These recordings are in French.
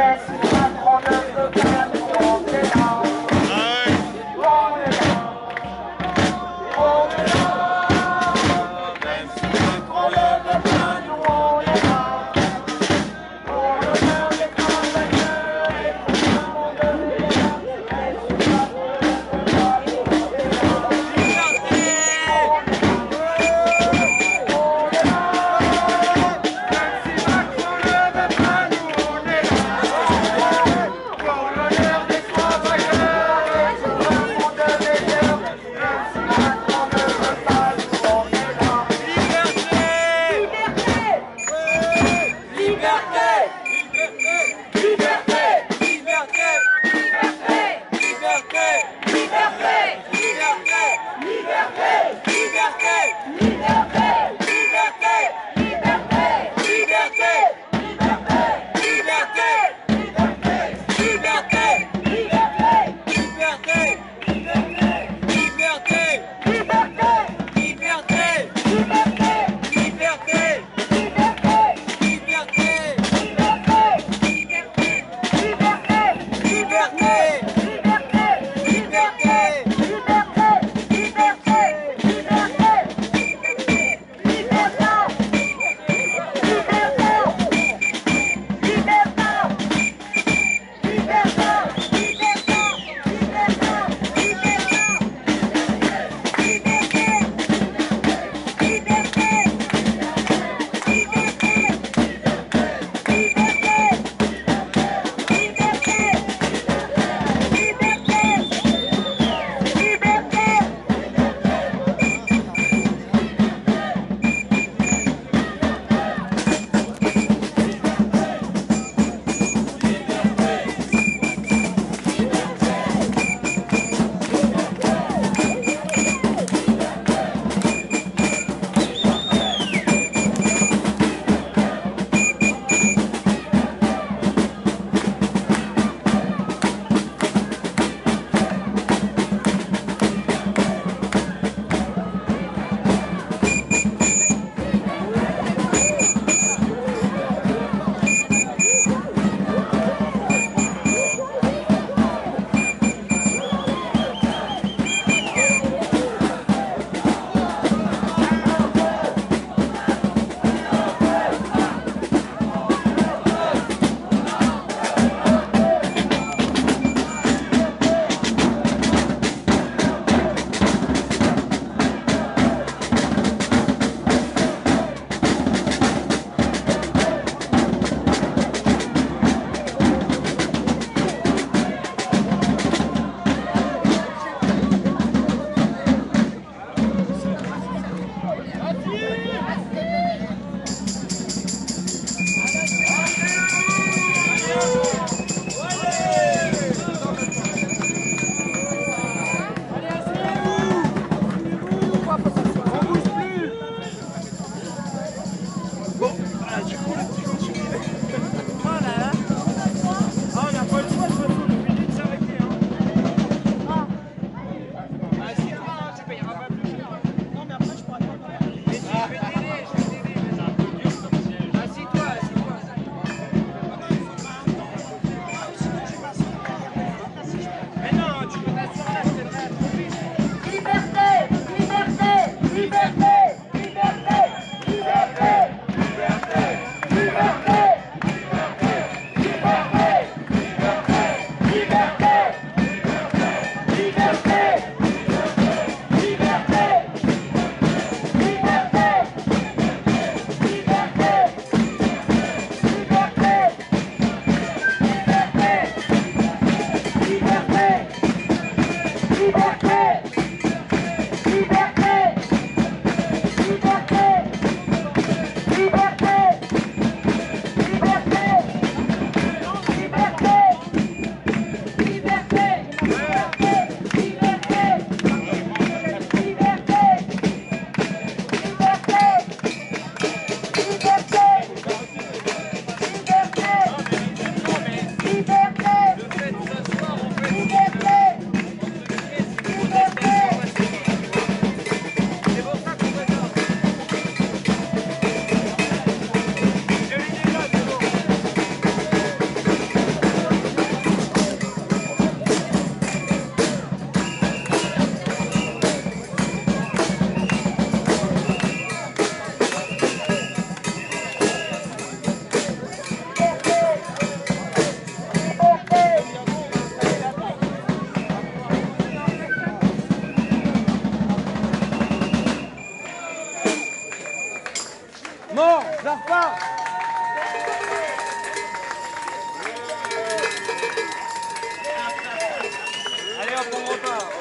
Texas. Non, j'arrive pas Allez hop, on repart.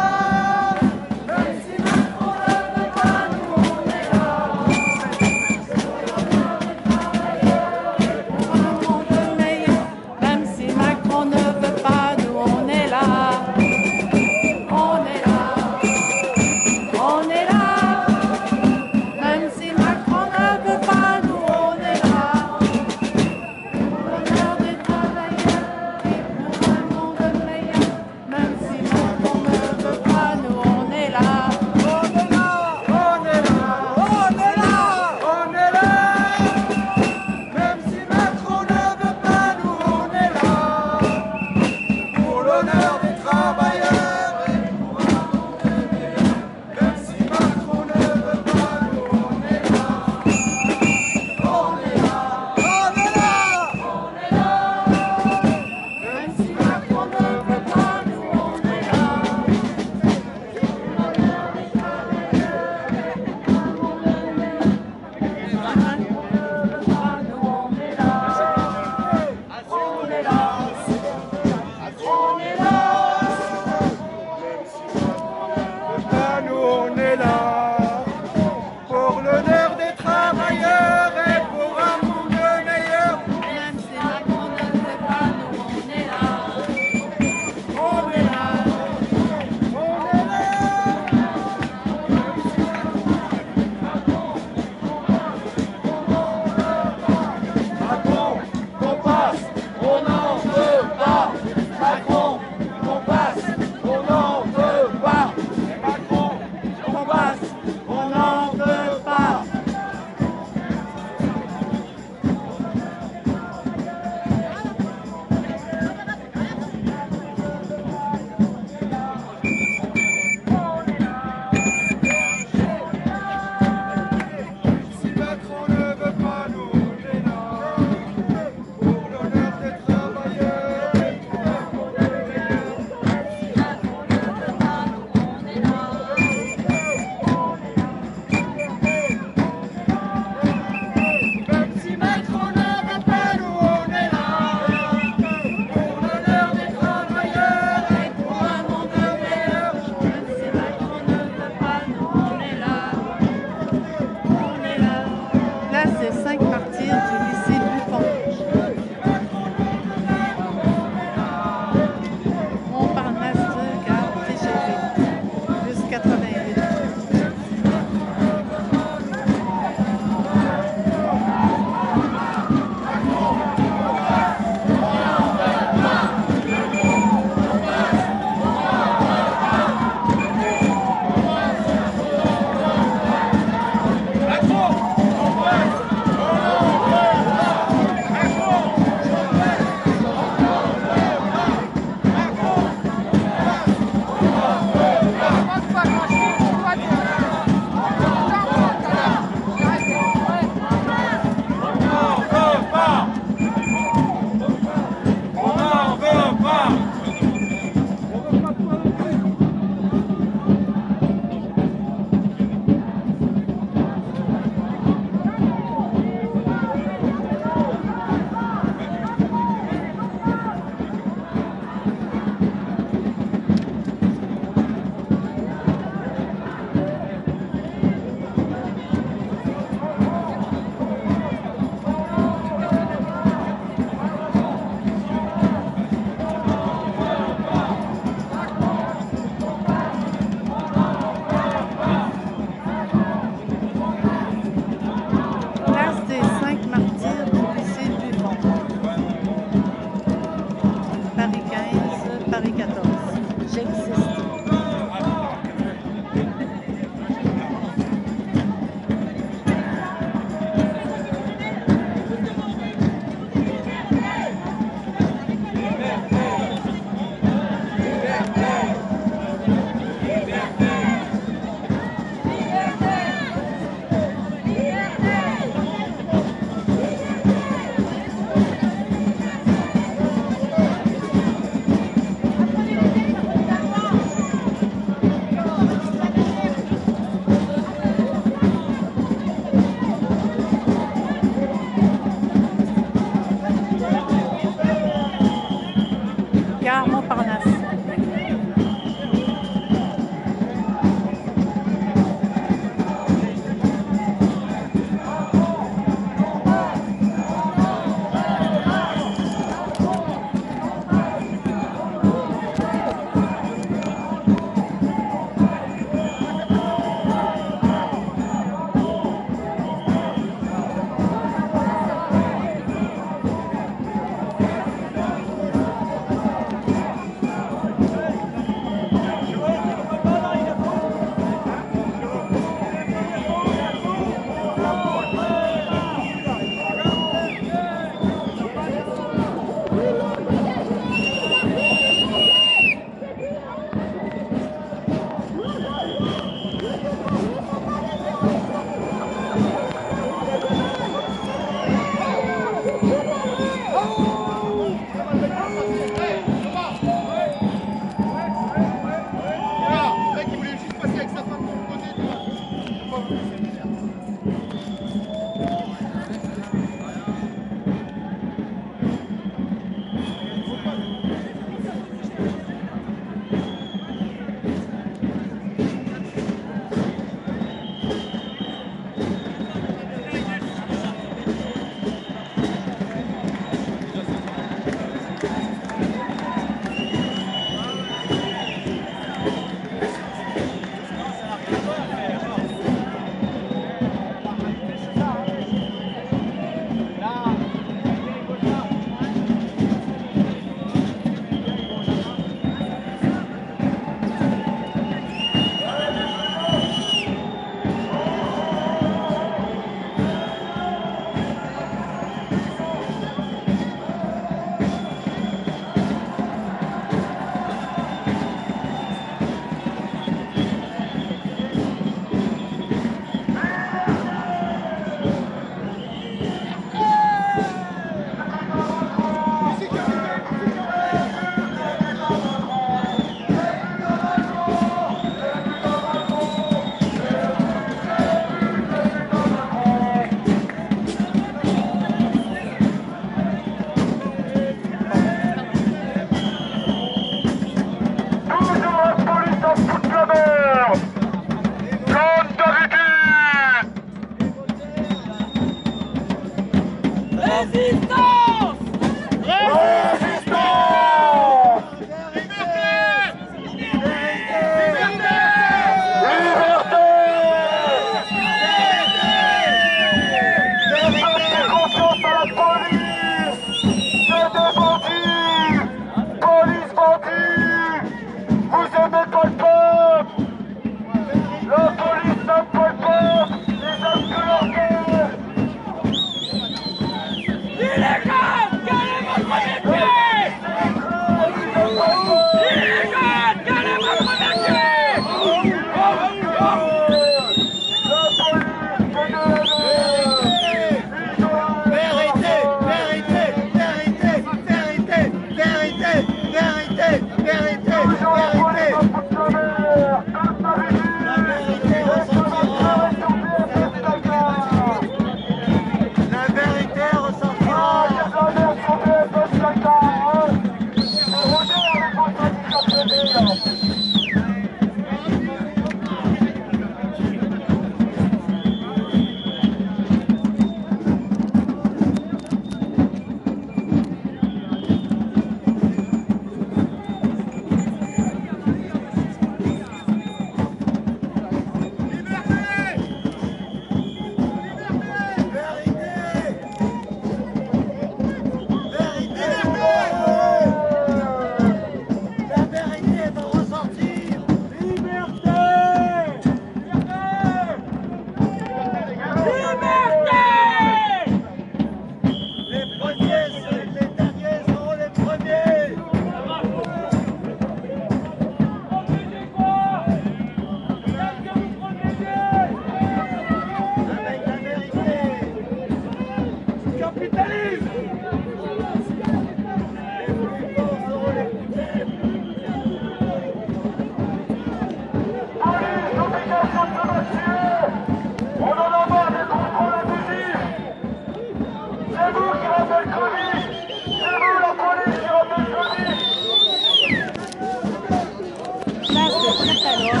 una calor.